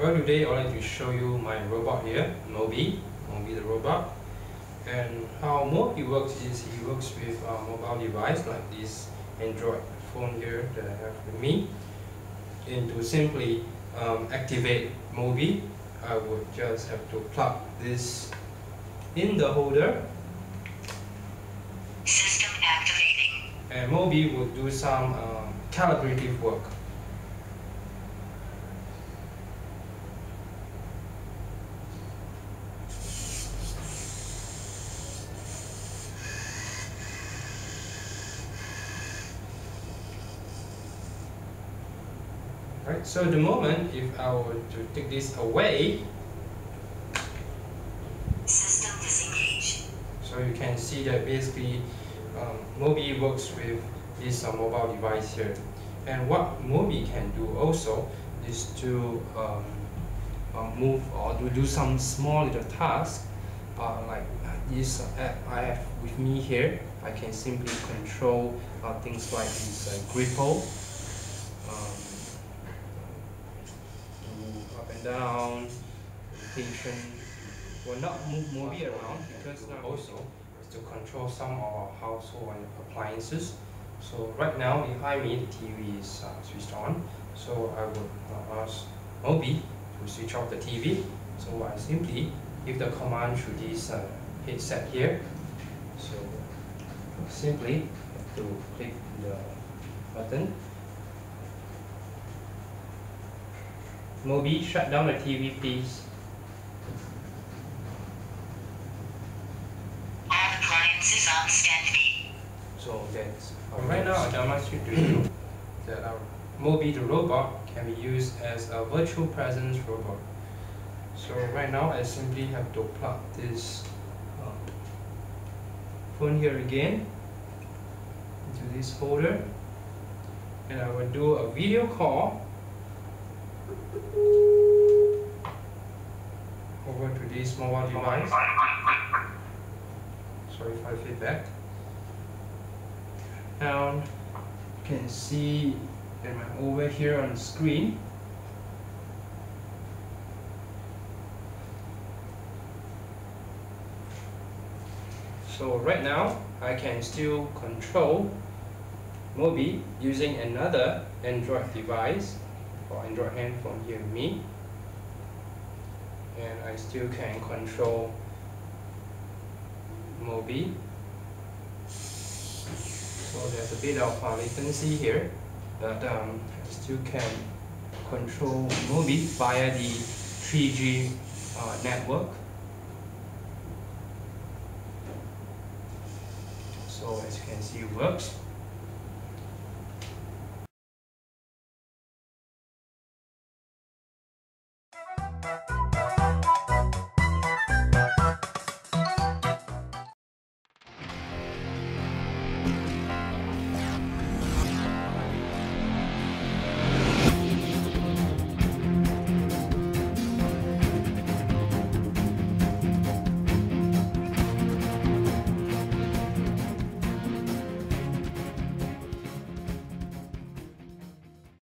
Well today I'd like to show you my robot here, Mobi, Mobi the robot. And how Mobi works is he works with a mobile device like this Android phone here that I have with me. And to simply um, activate Mobi, I would just have to plug this in the holder System activating. and Mobi would do some um, calibrative work. Right, so the moment if I were to take this away, System disengaged. So you can see that basically um, Mobi works with this uh, mobile device here. And what Mobi can do also is to um, uh, move or to do some small little tasks uh, like this app I have with me here. I can simply control uh, things like this uh, gripple, um, to up down, rotation, will not move Mobi around because now also to control some of our household and appliances. So right now behind me the TV is uh, switched on. So I would uh, ask Mobi to switch off the TV. So I simply give the command through this uh, headset here. So simply to click the button. Mobi shut down the TV please. All appliances on standby. So that's uh, right now I demonstrate to you that our Mobi the robot can be used as a virtual presence robot. So right now I simply have to plug this um, phone here again into this holder and I will do a video call over to this mobile device. Sorry for the feedback. Now you can see that I'm over here on the screen. So right now I can still control Mobi using another Android device or Android handphone here me and I still can control Mobi so there's a bit of uh, latency here, but um, I still can control Mobi via the 3G uh, network. So as you can see, it works.